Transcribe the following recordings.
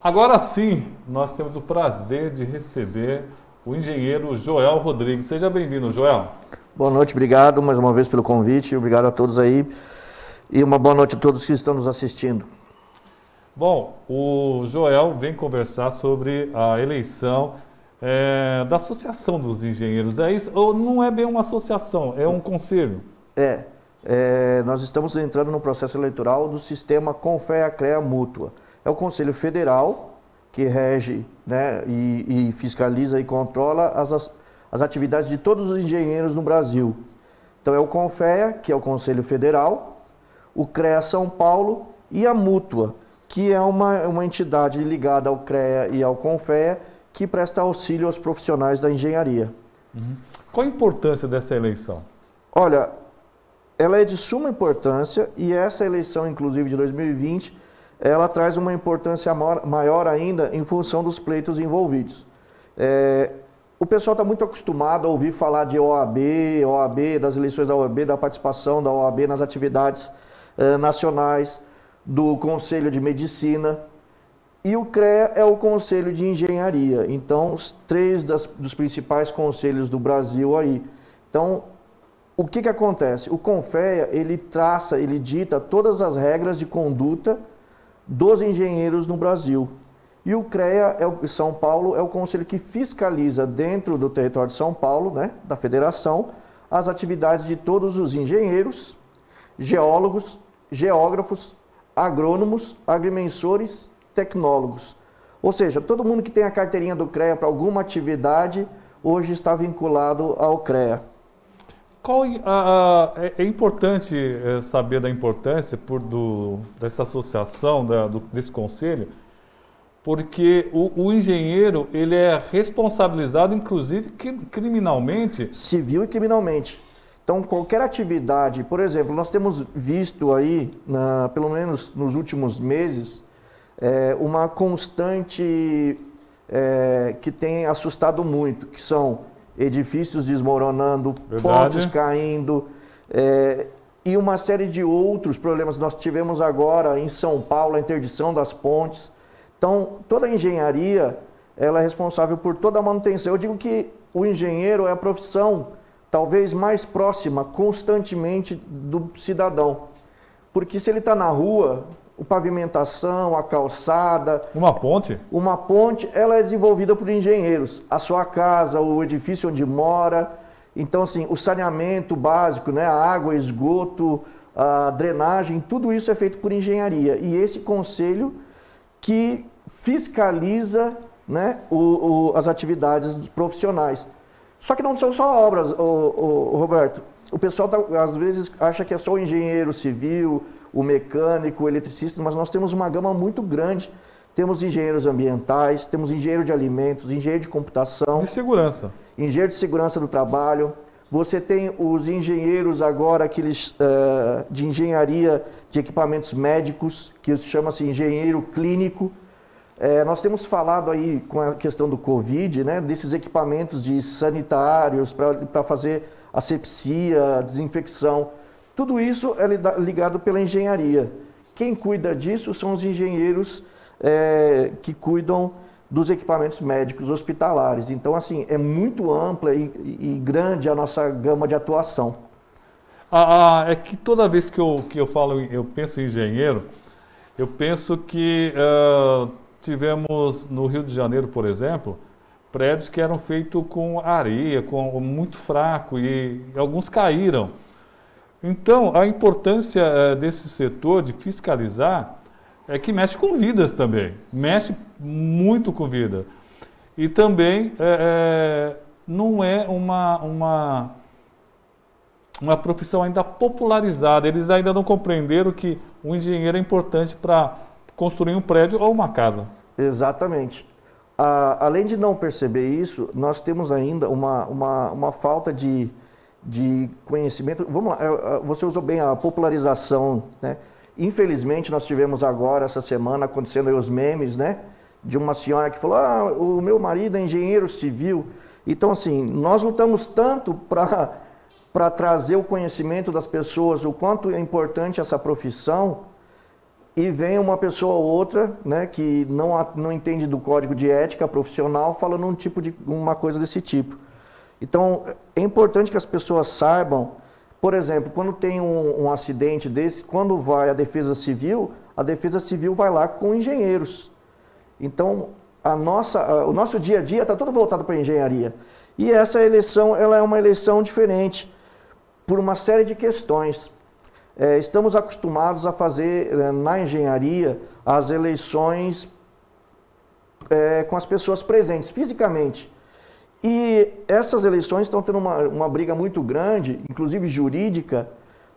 Agora sim, nós temos o prazer de receber o engenheiro Joel Rodrigues. Seja bem-vindo, Joel. Boa noite, obrigado mais uma vez pelo convite, obrigado a todos aí e uma boa noite a todos que estão nos assistindo. Bom, o Joel vem conversar sobre a eleição é, da Associação dos Engenheiros. É isso? Ou não é bem uma associação, é um conselho? É, é nós estamos entrando no processo eleitoral do sistema Confea-CREA Mútua. É o Conselho Federal que rege né, e, e fiscaliza e controla as, as atividades de todos os engenheiros no Brasil. Então é o CONFEA, que é o Conselho Federal, o CREA São Paulo e a Mútua, que é uma, uma entidade ligada ao CREA e ao CONFEA, que presta auxílio aos profissionais da engenharia. Uhum. Qual a importância dessa eleição? Olha, ela é de suma importância e essa eleição, inclusive de 2020, ela traz uma importância maior ainda em função dos pleitos envolvidos. É, o pessoal está muito acostumado a ouvir falar de OAB, OAB, das eleições da OAB, da participação da OAB nas atividades eh, nacionais, do Conselho de Medicina. E o CREA é o Conselho de Engenharia. Então, os três das, dos principais conselhos do Brasil aí. Então, o que, que acontece? O CONFEA, ele traça, ele dita todas as regras de conduta dos engenheiros no Brasil. E o CREA, é o, São Paulo, é o conselho que fiscaliza dentro do território de São Paulo, né, da federação, as atividades de todos os engenheiros, geólogos, geógrafos, agrônomos, agrimensores, tecnólogos. Ou seja, todo mundo que tem a carteirinha do CREA para alguma atividade, hoje está vinculado ao CREA. Qual, é, é, importante é, saber da importância por, do, dessa associação, da, do, desse conselho, porque o, o, engenheiro ele é responsabilizado, inclusive criminalmente. Civil e criminalmente. Então, qualquer atividade, por exemplo, nós temos visto aí, na, pelo menos nos últimos meses, é, uma constante é, que tem assustado muito, que são edifícios desmoronando, Verdade. pontes caindo, é, e uma série de outros problemas. Nós tivemos agora em São Paulo a interdição das pontes. Então, toda a engenharia ela é responsável por toda a manutenção. Eu digo que o engenheiro é a profissão talvez mais próxima constantemente do cidadão. Porque se ele está na rua, pavimentação, a calçada. Uma ponte? Uma ponte, ela é desenvolvida por engenheiros. A sua casa, o edifício onde mora. Então, assim, o saneamento básico, né? a água, esgoto, a drenagem, tudo isso é feito por engenharia. E esse conselho que fiscaliza né, o, o, as atividades dos profissionais. Só que não são só obras, o, o Roberto. O pessoal tá, às vezes acha que é só o engenheiro civil, o mecânico, o eletricista, mas nós temos uma gama muito grande. Temos engenheiros ambientais, temos engenheiro de alimentos, engenheiro de computação. De segurança. Engenheiro de segurança do trabalho. Você tem os engenheiros agora, aqueles uh, de engenharia de equipamentos médicos, que chama-se engenheiro clínico. É, nós temos falado aí com a questão do Covid, né, desses equipamentos de sanitários para fazer asepsia, desinfecção. Tudo isso é ligado pela engenharia. Quem cuida disso são os engenheiros é, que cuidam dos equipamentos médicos hospitalares. Então, assim, é muito ampla e, e grande a nossa gama de atuação. Ah, ah, é que toda vez que eu, que eu falo, eu penso em engenheiro, eu penso que uh, tivemos no Rio de Janeiro, por exemplo, prédios que eram feitos com areia, com muito fraco e alguns caíram. Então, a importância uh, desse setor de fiscalizar é que mexe com vidas também, mexe muito com vida. E também é, não é uma, uma, uma profissão ainda popularizada. Eles ainda não compreenderam que o engenheiro é importante para construir um prédio ou uma casa. Exatamente. A, além de não perceber isso, nós temos ainda uma, uma, uma falta de, de conhecimento. Vamos lá, você usou bem a popularização, né? Infelizmente, nós tivemos agora, essa semana, acontecendo aí os memes, né? De uma senhora que falou: Ah, o meu marido é engenheiro civil. Então, assim, nós lutamos tanto para trazer o conhecimento das pessoas, o quanto é importante essa profissão, e vem uma pessoa ou outra, né, que não, não entende do código de ética profissional, falando um tipo de uma coisa desse tipo. Então, é importante que as pessoas saibam, por exemplo, quando tem um, um acidente desse, quando vai a Defesa Civil, a Defesa Civil vai lá com engenheiros. Então, a nossa, o nosso dia a dia está todo voltado para a engenharia. E essa eleição, ela é uma eleição diferente por uma série de questões. É, estamos acostumados a fazer é, na engenharia as eleições é, com as pessoas presentes fisicamente. E essas eleições estão tendo uma, uma briga muito grande, inclusive jurídica,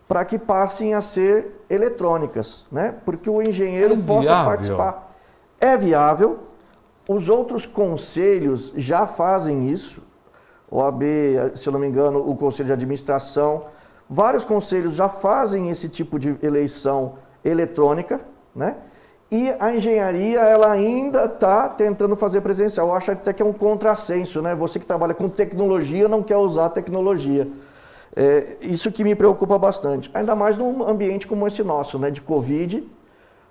para que passem a ser eletrônicas, né? porque o engenheiro é possa participar. É viável, os outros conselhos já fazem isso, OAB, se eu não me engano, o Conselho de Administração, Vários conselhos já fazem esse tipo de eleição eletrônica, né? E a engenharia, ela ainda está tentando fazer presencial. Eu acho até que é um contrassenso, né? Você que trabalha com tecnologia não quer usar tecnologia. É, isso que me preocupa bastante. Ainda mais num ambiente como esse nosso, né? De Covid,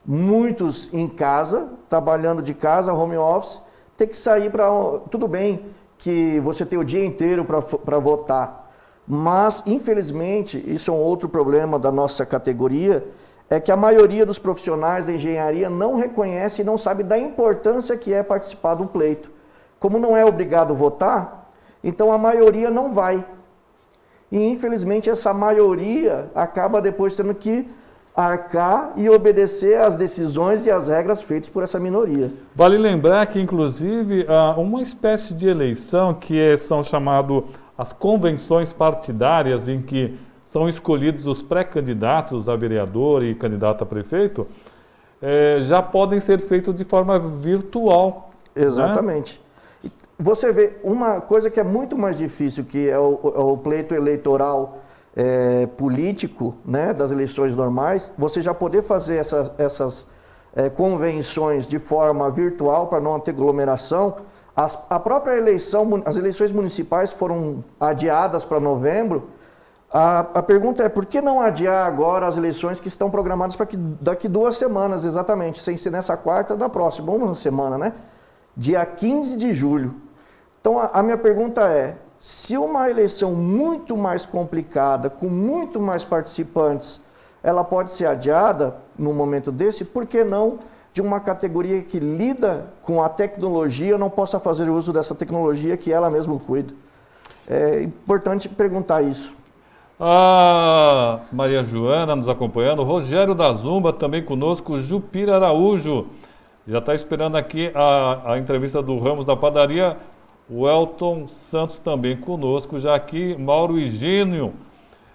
muitos em casa, trabalhando de casa, home office, ter que sair para... Tudo bem que você tem o dia inteiro para votar, mas, infelizmente, isso é um outro problema da nossa categoria, é que a maioria dos profissionais da engenharia não reconhece e não sabe da importância que é participar do pleito. Como não é obrigado a votar, então a maioria não vai. E, infelizmente, essa maioria acaba depois tendo que arcar e obedecer às decisões e às regras feitas por essa minoria. Vale lembrar que, inclusive, há uma espécie de eleição que é, são chamados as convenções partidárias em que são escolhidos os pré-candidatos a vereador e candidato a prefeito, é, já podem ser feitos de forma virtual. Né? Exatamente. Né? Você vê uma coisa que é muito mais difícil, que é o, é o pleito eleitoral é, político, né, das eleições normais, você já poder fazer essas, é, convenções de forma virtual para não ter aglomeração, as, a própria eleição, as eleições municipais foram adiadas para novembro. A, a, pergunta é por que não adiar agora as eleições que estão programadas para daqui duas semanas, exatamente, sem ser nessa quarta, na próxima, uma semana, né? Dia 15 de julho. Então a, a minha pergunta é: se uma eleição muito mais complicada, com muito mais participantes, ela pode ser adiada no momento desse, por que não? de uma categoria que lida com a tecnologia não possa fazer uso dessa tecnologia que ela mesma cuida. É importante perguntar isso. A Maria Joana nos acompanhando, Rogério da Zumba também conosco, Jupira Araújo. Já está esperando aqui a, a entrevista do Ramos da Padaria. O Elton Santos também conosco, já aqui, Mauro Higínio.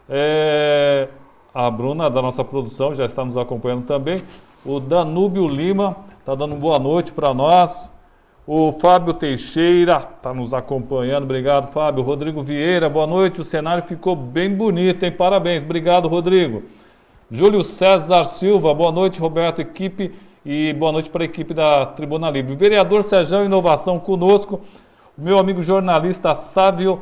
É, a Bruna da nossa produção já está nos acompanhando também. O Danúbio Lima está dando boa noite para nós. O Fábio Teixeira está nos acompanhando. Obrigado, Fábio. Rodrigo Vieira, boa noite. O cenário ficou bem bonito, hein? Parabéns. Obrigado, Rodrigo. Júlio César Silva, boa noite, Roberto, equipe. E boa noite para a equipe da Tribuna Livre. Vereador Sérgio Inovação conosco. O meu amigo jornalista Sávio,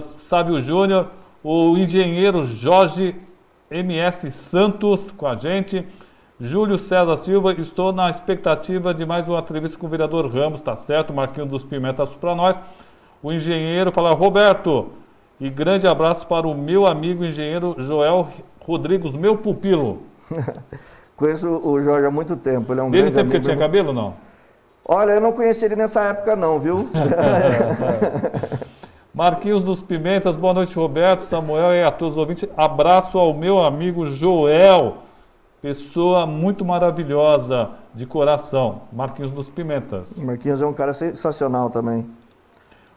Sávio Júnior. O engenheiro Jorge MS Santos com a gente. Júlio César Silva, estou na expectativa de mais uma entrevista com o vereador Ramos, tá certo? Marquinho dos Pimentas para nós. O engenheiro fala, Roberto, e grande abraço para o meu amigo engenheiro Joel Rodrigues, meu pupilo. Conheço o Jorge há muito tempo, ele é um Desde grande tempo que ele tinha cabelo não? Olha, eu não conheci ele nessa época não, viu? Marquinhos dos Pimentas, boa noite Roberto, Samuel e a todos os ouvintes. Abraço ao meu amigo Joel. Pessoa muito maravilhosa, de coração. Marquinhos dos Pimentas. Marquinhos é um cara sensacional também.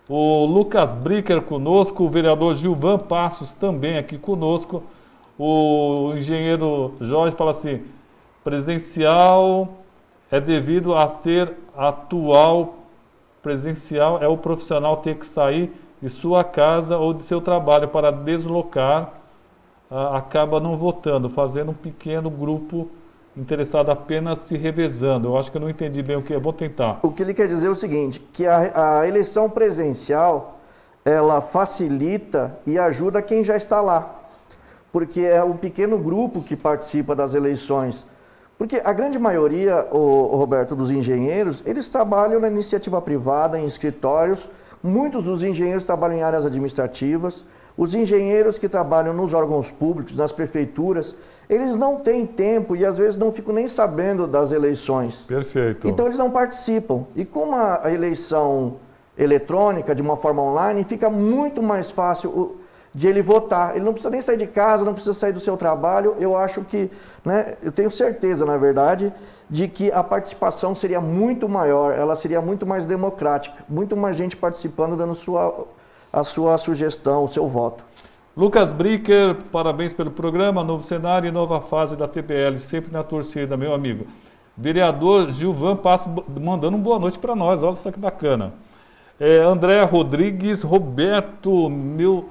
O Lucas Bricker conosco, o vereador Gilvan Passos também aqui conosco. O engenheiro Jorge fala assim: presencial é devido a ser atual. Presencial é o profissional ter que sair de sua casa ou de seu trabalho para deslocar acaba não votando, fazendo um pequeno grupo interessado apenas se revezando. Eu acho que eu não entendi bem o que é. Vou tentar. O que ele quer dizer é o seguinte, que a, a eleição presencial, ela facilita e ajuda quem já está lá. Porque é um pequeno grupo que participa das eleições. Porque a grande maioria, o, Roberto, dos engenheiros, eles trabalham na iniciativa privada, em escritórios. Muitos dos engenheiros trabalham em áreas administrativas. Os engenheiros que trabalham nos órgãos públicos, nas prefeituras, eles não têm tempo e às vezes não ficam nem sabendo das eleições. Perfeito. Então eles não participam. E como a eleição eletrônica, de uma forma online, fica muito mais fácil de ele votar. Ele não precisa nem sair de casa, não precisa sair do seu trabalho. Eu acho que, né, eu tenho certeza, na verdade, de que a participação seria muito maior, ela seria muito mais democrática, muito mais gente participando, dando sua, a sua sugestão, o seu voto. Lucas Bricker, parabéns pelo programa, novo cenário e nova fase da TPL, sempre na torcida, meu amigo. Vereador Gilvan Passo mandando uma boa noite para nós, olha só que bacana. É, André Rodrigues Roberto, meu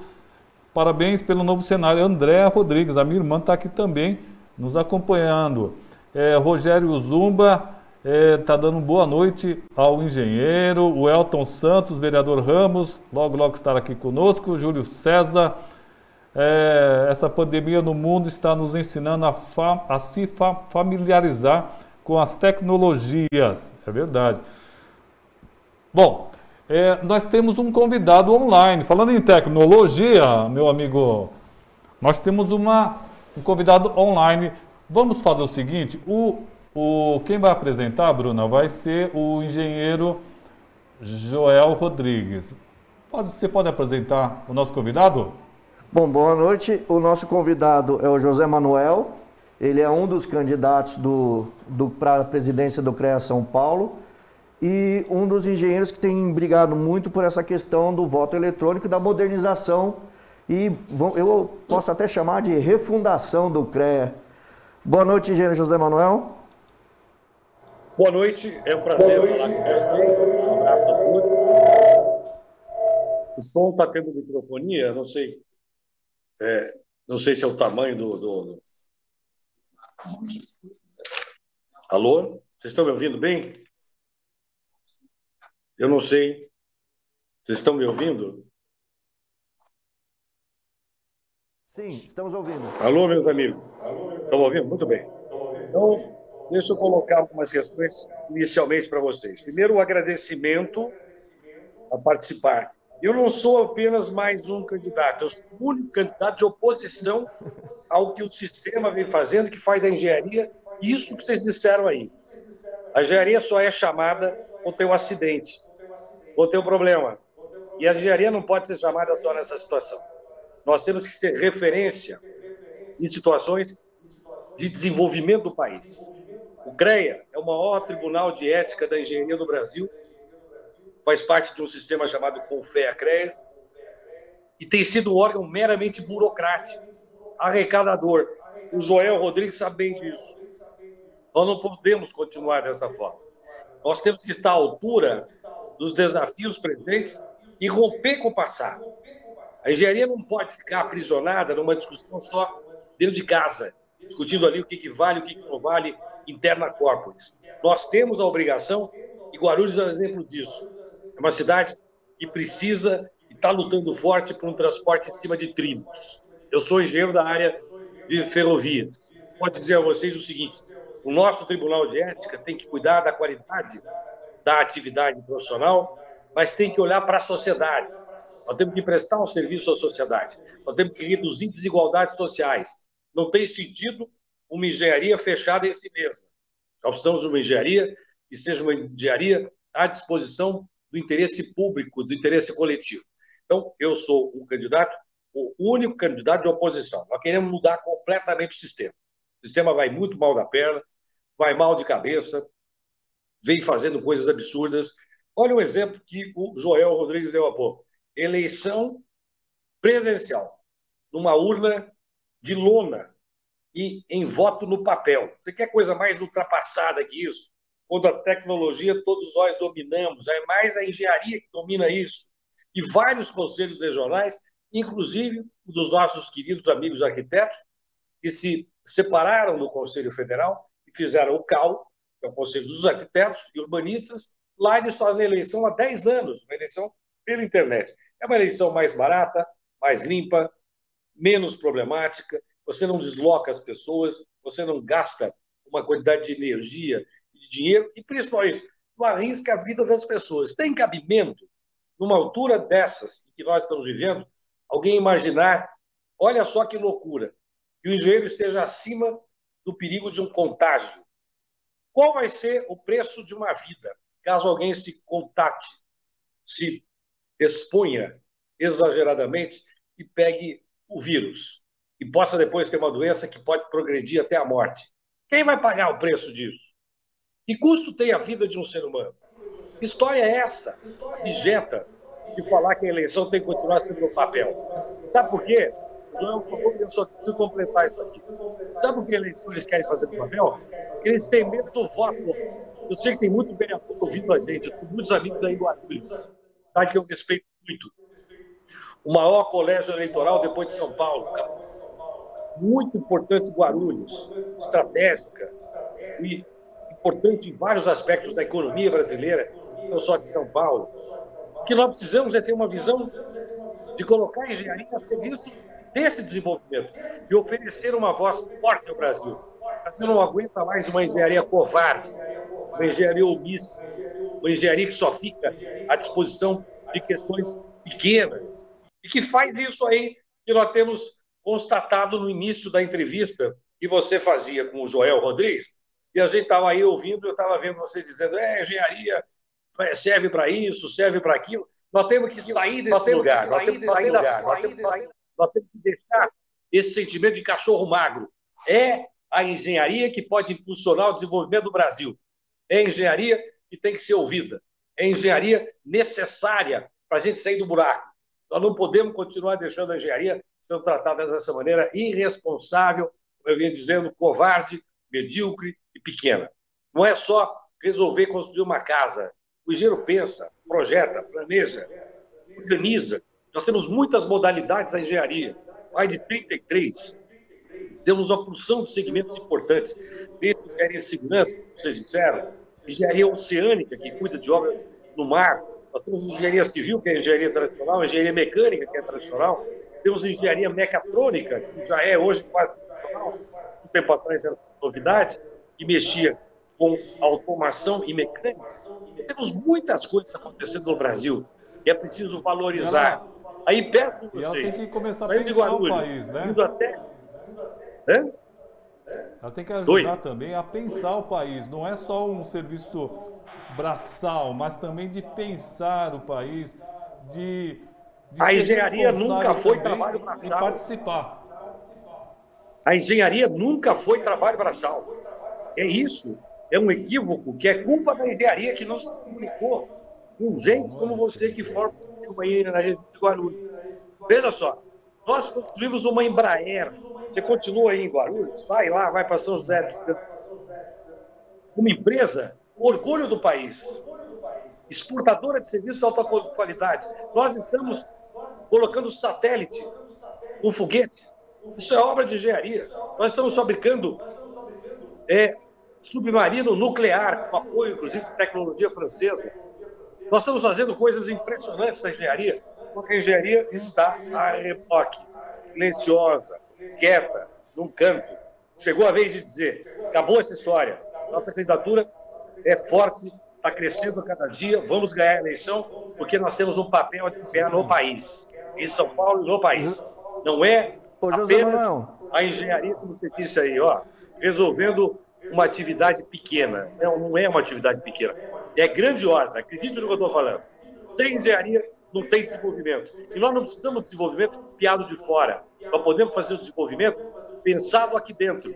parabéns pelo novo cenário. André Rodrigues, a minha irmã está aqui também nos acompanhando. É, Rogério Zumba está é, tá dando boa noite ao engenheiro. O Elton Santos, vereador Ramos, logo, logo estará aqui conosco. Júlio César. É, essa pandemia no mundo está nos ensinando a, fa a se fa familiarizar com as tecnologias. É verdade. Bom, é, nós temos um convidado online. Falando em tecnologia, meu amigo, nós temos uma, um convidado online. Vamos fazer o seguinte: o, o, quem vai apresentar, Bruna, vai ser o engenheiro Joel Rodrigues. Pode, você pode apresentar o nosso convidado? Bom, boa noite. O nosso convidado é o José Manuel. Ele é um dos candidatos do, do para a presidência do CREA São Paulo e um dos engenheiros que tem brigado muito por essa questão do voto eletrônico da modernização e eu posso até chamar de refundação do CREA. Boa noite, engenheiro José Manuel. Boa noite, é um prazer falar com vocês. Um abraço a todos. O som está tendo microfonia, não sei. É, não sei se é o tamanho do, do, do... Alô? Vocês estão me ouvindo bem? Eu não sei. Vocês estão me ouvindo? Sim, estamos ouvindo. Alô, meus amigos. Estão ouvindo? Muito bem. Então, deixa eu colocar algumas questões inicialmente para vocês. Primeiro, o agradecimento a participar. Eu não sou apenas mais um candidato, eu sou o único candidato de oposição ao que o sistema vem fazendo, que faz da engenharia isso que vocês disseram aí. A engenharia só é chamada quando tem um acidente ou tem um problema. E a engenharia não pode ser chamada só nessa situação. Nós temos que ser referência em situações de desenvolvimento do país. O CREA é o maior tribunal de ética da engenharia do Brasil, faz parte de um sistema chamado CONFEA-CREAS, e tem sido um órgão meramente burocrático, arrecadador. O Joel Rodrigues sabe bem disso. Nós não podemos continuar dessa forma. Nós temos que estar à altura dos desafios presentes e romper com o passado. A engenharia não pode ficar aprisionada numa discussão só dentro de casa, discutindo ali o que, que vale, o que, que não vale interna corporis. Nós temos a obrigação, e Guarulhos é um exemplo disso. É uma cidade que precisa e está lutando forte por um transporte em cima de trilhos. Eu sou engenheiro da área de ferrovias. Pode dizer a vocês o seguinte: o nosso Tribunal de Ética tem que cuidar da qualidade da atividade profissional, mas tem que olhar para a sociedade. Nós temos que prestar um serviço à sociedade. Nós temos que reduzir desigualdades sociais. Não tem sentido uma engenharia fechada em si mesma. Nós precisamos de uma engenharia que seja uma engenharia à disposição do interesse público, do interesse coletivo. Então, eu sou um candidato, o único candidato de oposição. Nós queremos mudar completamente o sistema. O sistema vai muito mal da perna, vai mal de cabeça, vem fazendo coisas absurdas. Olha o exemplo que o Joel Rodrigues deu há pouco. Eleição presencial, numa urna de lona e em voto no papel. Você quer coisa mais ultrapassada que isso? Quando a tecnologia todos nós dominamos, é mais a engenharia que domina isso. E vários conselhos regionais, inclusive dos nossos queridos amigos arquitetos, que se separaram do Conselho Federal e fizeram o CAL, que é o Conselho dos Arquitetos e Urbanistas, lá eles fazem eleição há 10 anos, uma eleição pela internet. É uma eleição mais barata, mais limpa, menos problemática, você não desloca as pessoas, você não gasta uma quantidade de energia, de dinheiro e, principalmente, não arrisca a vida das pessoas. Tem cabimento, numa altura dessas que nós estamos vivendo, alguém imaginar, olha só que loucura, que o engenheiro esteja acima do perigo de um contágio. Qual vai ser o preço de uma vida, caso alguém se contate, se exponha exageradamente e pegue o vírus e possa depois ter uma doença que pode progredir até a morte? Quem vai pagar o preço disso? Que custo tem a vida de um ser humano? Que história é essa, abjeta, de falar que a eleição tem que continuar sendo no papel? Sabe por quê? João, por favor, eu só preciso completar isso aqui. Sabe por que a eleição eles querem fazer no papel? Porque eles têm medo do voto. Eu sei que tem muitos vereadores ouvindo a gente, eu tenho muitos amigos em Guarulhos, tá? que eu respeito muito. O maior colégio eleitoral depois de São Paulo. Muito importante Guarulhos, estratégica, e importante em vários aspectos da economia brasileira, não só de São Paulo. O que nós precisamos é ter uma visão de colocar a engenharia a serviço desse desenvolvimento e oferecer uma voz forte ao Brasil. Você não aguenta mais uma engenharia covarde, uma engenharia omissa, uma engenharia que só fica à disposição de questões pequenas e que faz isso aí que nós temos constatado no início da entrevista que você fazia com o Joel Rodrigues, e a gente estava aí ouvindo, eu estava vendo você dizendo, é, engenharia serve para isso, serve para aquilo. Nós temos que sair desse lugar, nós temos que sair desse lugar, nós temos que deixar esse sentimento de cachorro magro. É a engenharia que pode impulsionar o desenvolvimento do Brasil. É a engenharia que tem que ser ouvida. É a engenharia necessária para a gente sair do buraco. Nós não podemos continuar deixando a engenharia sendo tratada dessa maneira irresponsável, como eu vinha dizendo, covarde, medíocre e pequena. Não é só resolver construir uma casa. O engenheiro pensa, projeta, planeja, organiza. Nós temos muitas modalidades da engenharia, mais de 33. Temos uma porção de segmentos importantes, desde engenharia de segurança, como vocês disseram, engenharia oceânica, que cuida de obras no mar, nós temos engenharia civil, que é engenharia tradicional, engenharia mecânica, que é tradicional, temos engenharia mecatrônica, que já é hoje quase tradicional, um tempo atrás era novidade, que mexia com automação e mecânica. E temos muitas coisas acontecendo no Brasil e é preciso valorizar. Aí perto de vocês, tem que começar a pensar de Guarulhos, o país, né? indo até... Ela tem que ajudar também a pensar o país. Não é só um serviço braçal, mas também de pensar o país, de a engenharia nunca foi trabalho braçal. participar. A engenharia nunca foi trabalho braçal. É isso. É um equívoco que é culpa da engenharia que não se comunicou com gente como você que forma uma na rede de Guarulhos. Veja só, nós construímos uma Embraer. Você continua aí em Guarulhos, sai lá, vai para São José. Uma empresa orgulho do país, exportadora de serviços de alta qualidade. Nós estamos colocando satélite, um foguete. Isso é obra de engenharia. Nós estamos fabricando é, submarino nuclear, com apoio, inclusive, de tecnologia francesa. Nós estamos fazendo coisas impressionantes na engenharia, porque a engenharia está a reboque, silenciosa, quieta, num canto. Chegou a vez de dizer: acabou essa história. Nossa candidatura é forte, está crescendo a cada dia, vamos ganhar a eleição, porque nós temos um papel a desempenhar no país, em São Paulo e no país. Não é apenas a engenharia, como você disse aí, ó, resolvendo uma atividade pequena. Não, não é uma atividade pequena. É grandiosa, acredite no que eu estou falando. Sem engenharia não tem desenvolvimento. E nós não precisamos de desenvolvimento piado de fora. Nós podemos fazer o desenvolvimento pensado aqui dentro,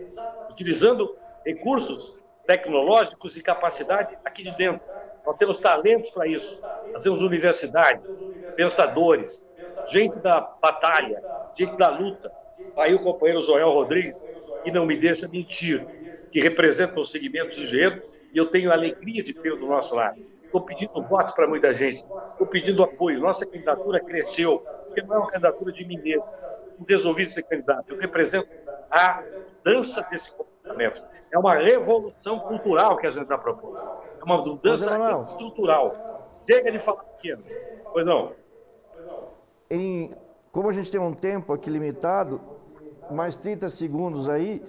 utilizando recursos tecnológicos e capacidade aqui de dentro. Nós temos talentos para isso. Nós temos universidades, pensadores, gente da batalha, gente da luta. Aí o companheiro Joel Rodrigues, que não me deixa mentir, que representa o segmento do engenheiro, e eu tenho a alegria de ter do nosso lado. Estou pedindo voto para muita gente, estou pedindo apoio. Nossa candidatura cresceu, porque não é uma candidatura de mim mesmo. Não resolvi ser candidato. Eu represento a dança desse comportamento. É uma revolução cultural que a gente está propondo. É uma mudança estrutural. Chega de falar pequeno. Pois não. Em, como a gente tem um tempo aqui limitado, mais 30 segundos aí,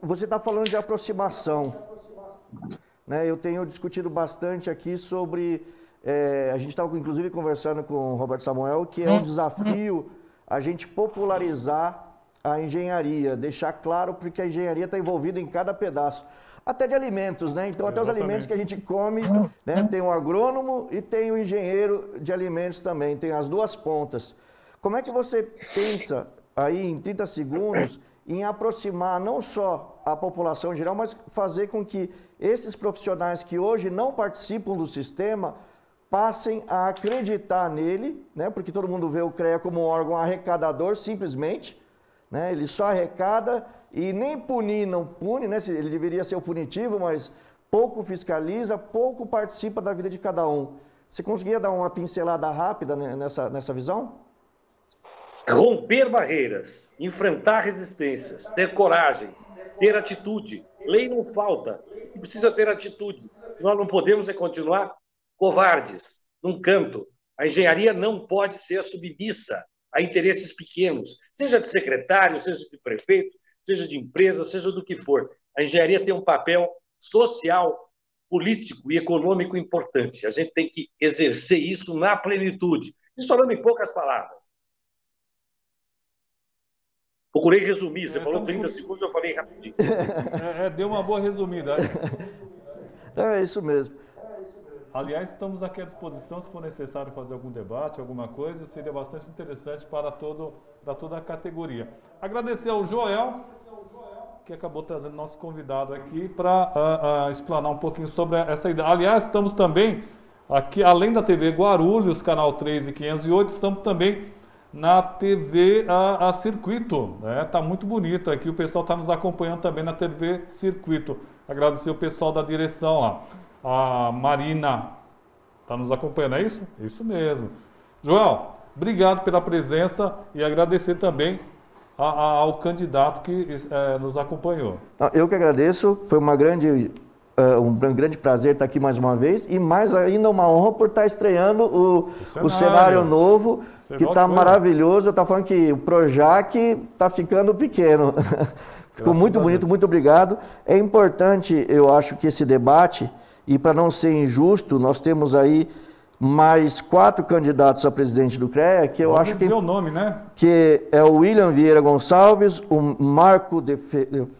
você está falando de aproximação. Né? Eu tenho discutido bastante aqui sobre. É, a gente estava inclusive conversando com o Roberto Samuel, que é um desafio a gente popularizar a engenharia, deixar claro porque a engenharia está envolvida em cada pedaço. Até de alimentos, né? Então, até os alimentos que a gente come, né? Tem o agrônomo e tem o engenheiro de alimentos também, tem as duas pontas. Como é que você pensa aí em 30 segundos em aproximar não só a população em geral, mas fazer com que esses profissionais que hoje não participam do sistema passem a acreditar nele, né? porque todo mundo vê o CREA como um órgão arrecadador, simplesmente, né? ele só arrecada e nem punir não pune, né? ele deveria ser o punitivo, mas pouco fiscaliza, pouco participa da vida de cada um. Você conseguia dar uma pincelada rápida nessa, nessa visão? romper barreiras, enfrentar resistências, ter coragem, ter atitude. Lei não falta, precisa ter atitude. Nós não podemos é continuar covardes, num canto. A engenharia não pode ser submissa a interesses pequenos, seja de secretário, seja de prefeito, seja de empresa, seja do que for. A engenharia tem um papel social, político e econômico importante. A gente tem que exercer isso na plenitude. E falando em poucas palavras, Procurei resumir, você é, falou 30 com... segundos, eu falei rapidinho. É, é, deu uma boa resumida. É isso mesmo. Aliás, estamos aqui à disposição, se for necessário fazer algum debate, alguma coisa, seria bastante interessante para, todo, para toda a categoria. Agradecer ao Joel, que acabou trazendo nosso convidado aqui para uh, uh, explanar um pouquinho sobre essa ideia. Aliás, estamos também aqui, além da TV Guarulhos, canal 3 e 508, estamos também na TV a, a Circuito. Né? Tá muito bonito aqui, o pessoal está nos acompanhando também na TV Circuito. Agradecer o pessoal da direção lá. A Marina está nos acompanhando, é isso? Isso mesmo. Joel, obrigado pela presença e agradecer também a, a, ao candidato que é, nos acompanhou. Eu que agradeço, foi uma grande Uh, um grande prazer estar aqui mais uma vez e mais ainda uma honra por estar estreando o, o cenário, o cenário novo, Você que está maravilhoso. Eu estava falando que o Projac está ficando pequeno. Ficou Graças muito bonito, muito obrigado. É importante, eu acho, que esse debate, e para não ser injusto, nós temos aí mais quatro candidatos a presidente do CREA, que eu Pode acho que. o nome, né? Que é o William Vieira Gonçalves, o Marco de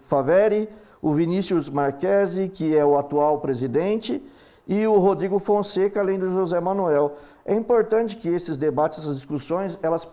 Faveri o Vinícius Marquesi, que é o atual presidente, e o Rodrigo Fonseca, além do José Manuel. É importante que esses debates, essas discussões, elas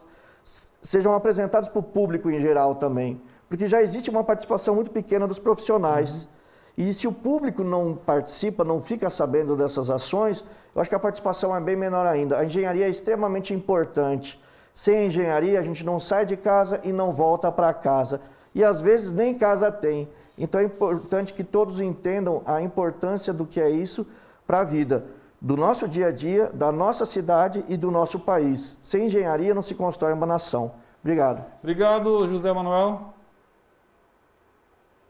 sejam apresentadas para o público em geral também, porque já existe uma participação muito pequena dos profissionais. Uhum. E se o público não participa, não fica sabendo dessas ações, eu acho que a participação é bem menor ainda. A engenharia é extremamente importante. Sem engenharia, a gente não sai de casa e não volta para casa. E às vezes nem casa tem. Então é importante que todos entendam a importância do que é isso para a vida do nosso dia a dia, da nossa cidade e do nosso país. Sem engenharia não se constrói uma nação. Obrigado. Obrigado, José Manuel.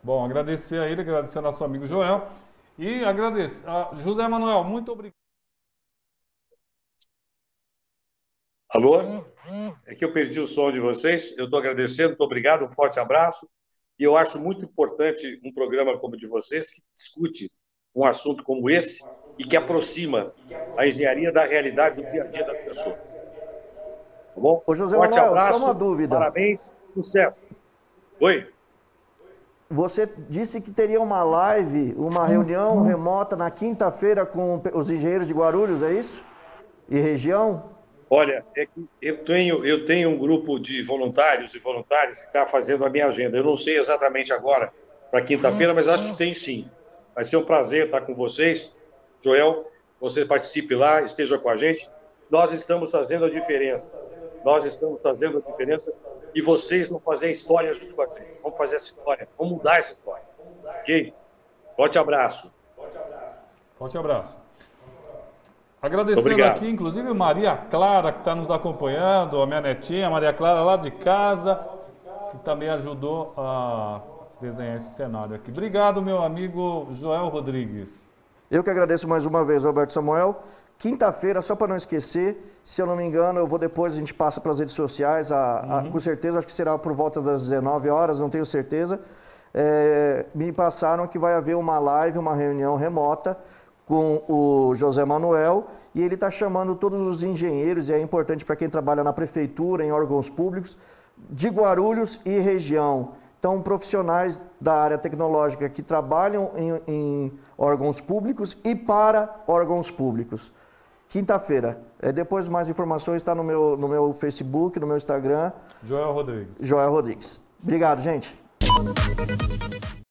Bom, agradecer a ele, agradecer ao nosso amigo Joel. E agradecer. a José Manuel, muito obrigado. Alô? É que eu perdi o som de vocês. Eu estou agradecendo, muito obrigado, um forte abraço. E eu acho muito importante um programa como o de vocês, que discute um assunto como esse e que aproxima a engenharia da realidade do dia a dia das pessoas. Tá bom? Ô, José Forte Manuel, abraço, só uma dúvida. Parabéns, sucesso. Oi? Você disse que teria uma live, uma reunião remota na quinta-feira com os engenheiros de Guarulhos, é isso? E região? Olha, é que eu tenho, eu tenho um grupo de voluntários e voluntárias que está fazendo a minha agenda. Eu não sei exatamente agora, para quinta-feira, mas acho que tem sim. Vai ser um prazer estar com vocês. Joel, você participe lá, esteja com a gente. Nós estamos fazendo a diferença. Nós estamos fazendo a diferença e vocês vão fazer a história junto com a gente. Vamos fazer essa história, vamos mudar essa história. Ok? Forte abraço. Forte abraço. Agradecendo Obrigado. aqui, inclusive, Maria Clara, que está nos acompanhando, a minha netinha, Maria Clara, lá de casa, que também ajudou a desenhar esse cenário aqui. Obrigado, meu amigo Joel Rodrigues. Eu que agradeço mais uma vez, Roberto Samuel. Quinta-feira, só para não esquecer, se eu não me engano, eu vou depois, a gente passa pelas redes sociais, a, a, uhum. com certeza, acho que será por volta das 19 horas, não tenho certeza. é, me passaram que vai haver uma live, uma reunião remota com o José Manuel e ele está chamando todos os engenheiros, e é importante para quem trabalha na prefeitura, em órgãos públicos, de Guarulhos e região. Então, profissionais da área tecnológica que trabalham em, em órgãos públicos e para órgãos públicos. Quinta-feira. É, depois mais informações está no meu, no meu Facebook, no meu Instagram. Joel Rodrigues. Joel Rodrigues. Obrigado, gente.